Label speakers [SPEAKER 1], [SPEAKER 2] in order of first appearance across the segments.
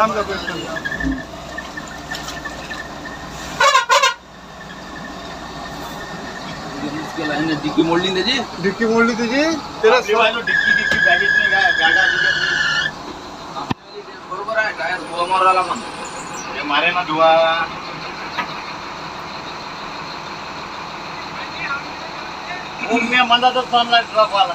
[SPEAKER 1] हम लोग डिक्की मोड़
[SPEAKER 2] ली जी
[SPEAKER 1] डिक्की मोड़
[SPEAKER 2] ली जी तेरा तो डिक्की डिक्की बैगेज
[SPEAKER 1] में गाड़ा बरोबर आहे टायर वाला मारायला
[SPEAKER 2] मग मारे ना धुवा मुंबई मंदातच चाललाय ट्रकवाला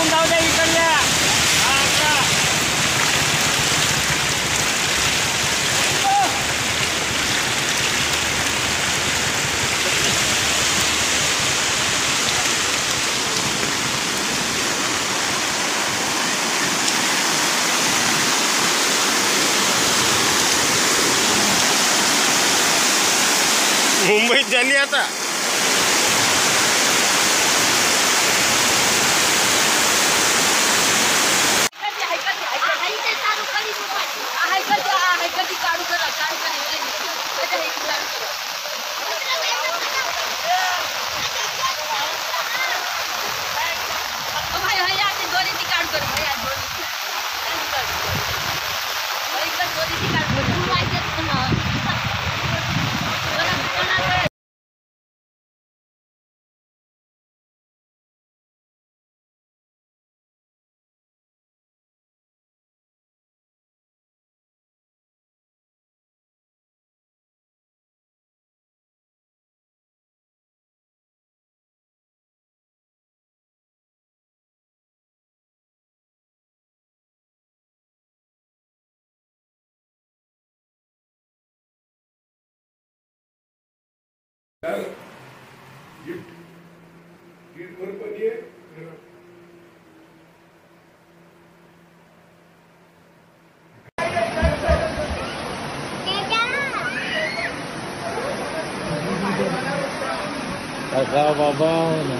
[SPEAKER 3] कुंडावल्या इकडल्या
[SPEAKER 4] मुंबईत झाली आता गिफ्ट वर
[SPEAKER 5] पण né?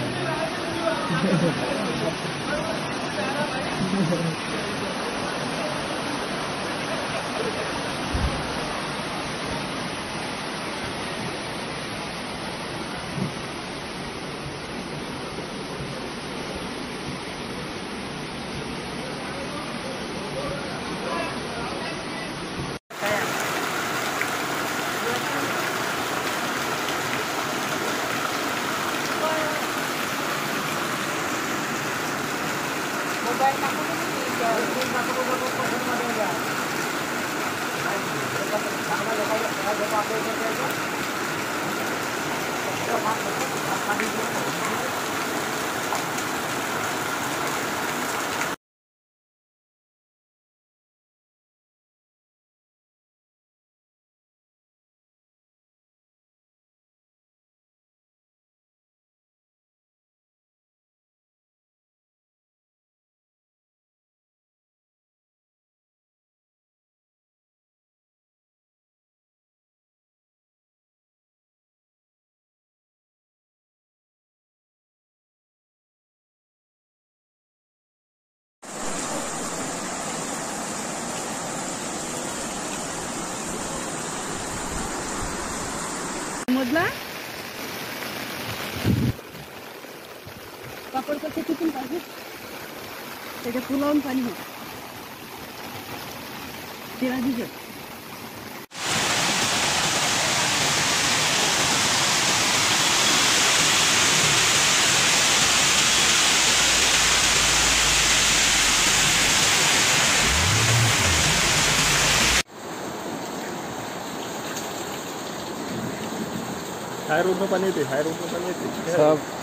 [SPEAKER 5] মদলা पापड़ कसं किती पाहिजे त्याच्या फुलावून पाणी होतं तेरा दिवस
[SPEAKER 6] हाई रोड में बने थे हाई रोड में बने थे
[SPEAKER 7] सब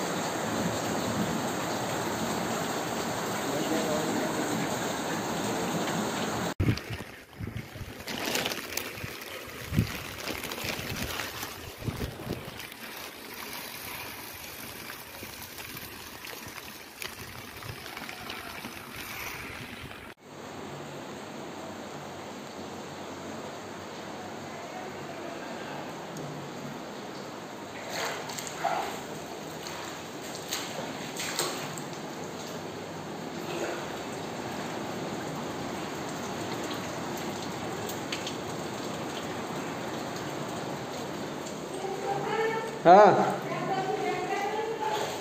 [SPEAKER 8] हां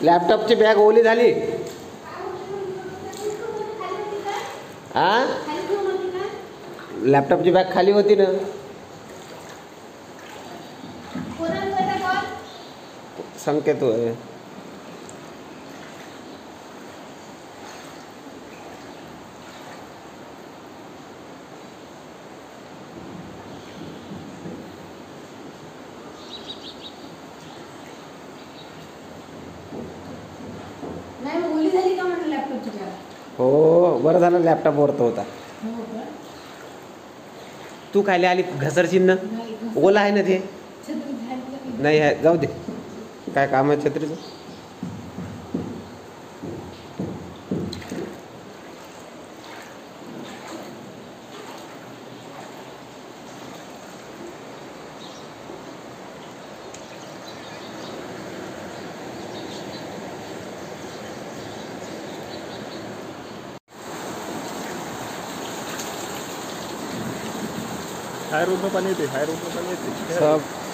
[SPEAKER 8] लॅपटॉपची बॅग ओली झाली हां लॅपटॉपची बॅग खाली होती ना संकेत होय हो बरं झालं लॅपटॉप वरतो होता
[SPEAKER 5] हो
[SPEAKER 8] तू खायला आली घसरशील ओला आहे ना ते नाही आहे जाऊ दे काय काम आहे छत्रीचं
[SPEAKER 6] हाई रोड में बनी थी हाई रोड में बनी थी
[SPEAKER 7] सब